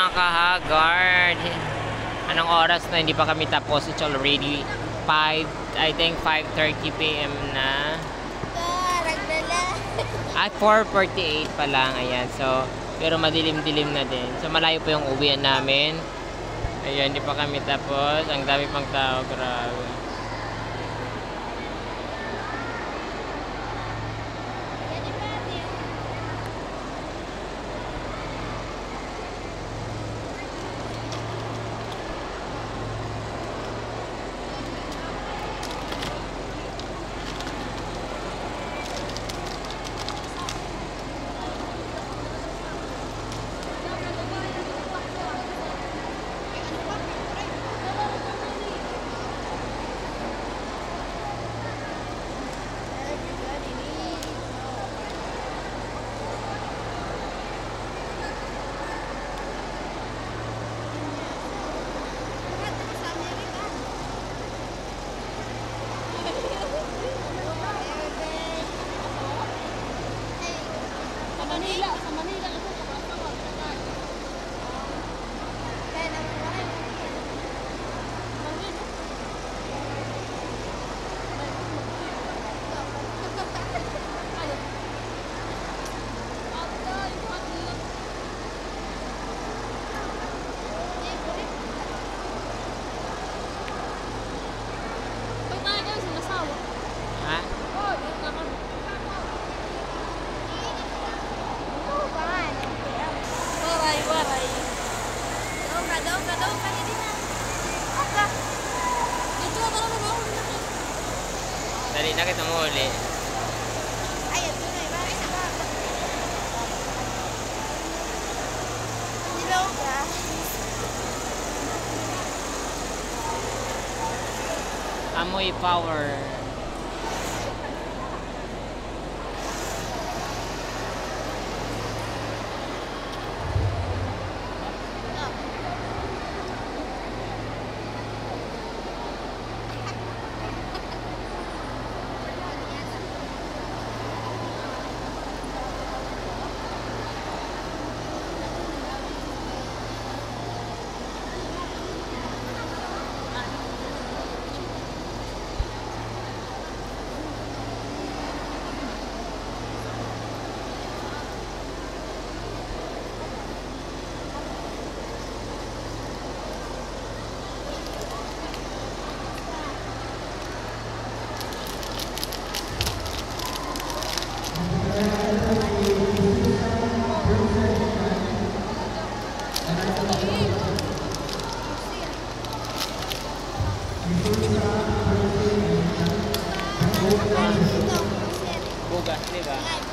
Mga kahagard. Anong oras na hindi pa kami tapos? It's already 5, I think 5.30 p.m. na. Nagdala. At 4.48 pa lang, ayan. So, pero madilim-dilim na din. So, malayo po yung uwian namin. Ayan, hindi pa kami tapos. Ang dami pang tao, grabe. 那个什么那个 Dali na kita mo uli. Ay, ito na, iba. Dilaw ka. Amoy power. Boga, legal.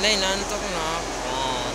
Hindi, nantok na ako.